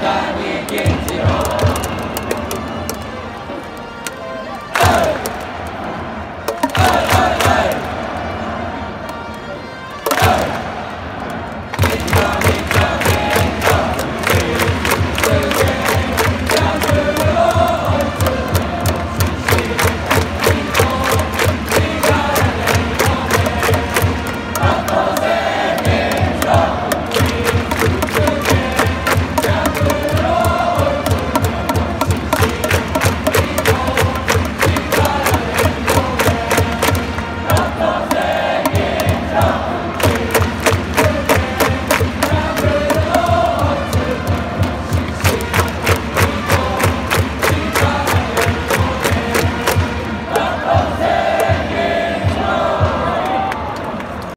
Pytanie, gdzie on?